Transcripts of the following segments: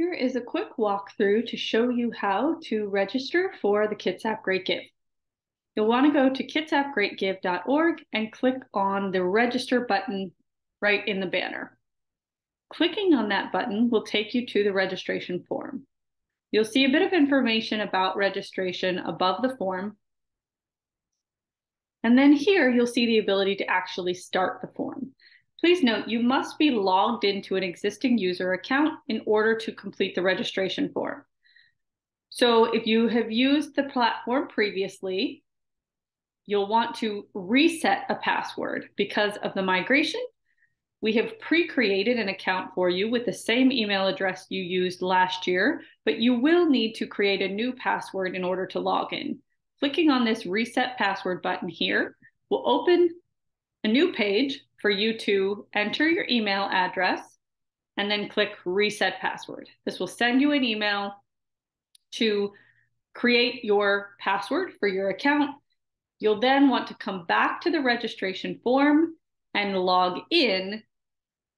Here is a quick walkthrough to show you how to register for the Kitsap Great Give. You'll want to go to kitsapgreatgive.org and click on the register button right in the banner. Clicking on that button will take you to the registration form. You'll see a bit of information about registration above the form. And then here you'll see the ability to actually start the form. Please note you must be logged into an existing user account in order to complete the registration form. So if you have used the platform previously, you'll want to reset a password because of the migration. We have pre-created an account for you with the same email address you used last year, but you will need to create a new password in order to log in. Clicking on this reset password button here will open a new page for you to enter your email address and then click reset password. This will send you an email to create your password for your account. You'll then want to come back to the registration form and log in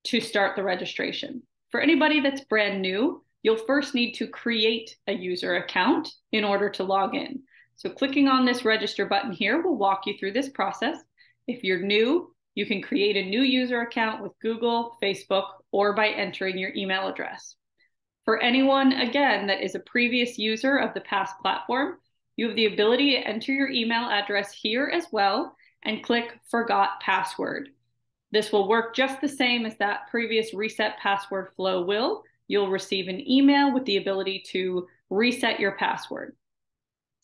to start the registration. For anybody that's brand new, you'll first need to create a user account in order to log in. So clicking on this register button here will walk you through this process. If you're new, you can create a new user account with Google, Facebook, or by entering your email address. For anyone, again, that is a previous user of the past platform, you have the ability to enter your email address here as well and click Forgot Password. This will work just the same as that previous reset password flow will. You'll receive an email with the ability to reset your password.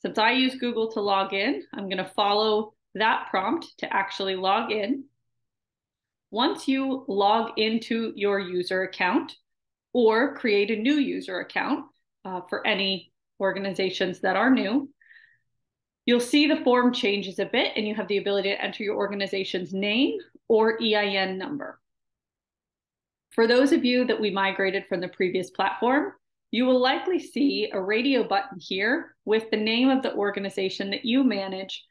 Since I use Google to log in, I'm going to follow that prompt to actually log in. Once you log into your user account or create a new user account uh, for any organizations that are new, you'll see the form changes a bit and you have the ability to enter your organization's name or EIN number. For those of you that we migrated from the previous platform, you will likely see a radio button here with the name of the organization that you manage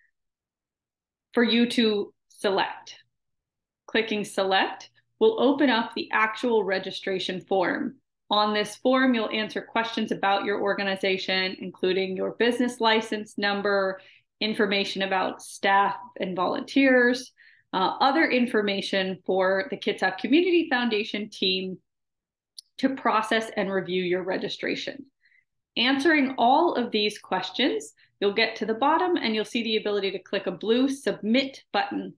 for you to select. Clicking select will open up the actual registration form. On this form, you'll answer questions about your organization, including your business license number, information about staff and volunteers, uh, other information for the Kitsap Community Foundation team to process and review your registration. Answering all of these questions, you'll get to the bottom and you'll see the ability to click a blue submit button.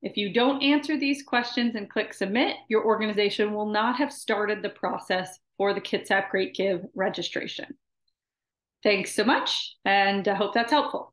If you don't answer these questions and click submit, your organization will not have started the process for the Kitsap Great Give registration. Thanks so much, and I hope that's helpful.